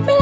Me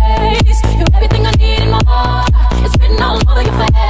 face. You're everything I need and more. It's written all over your face.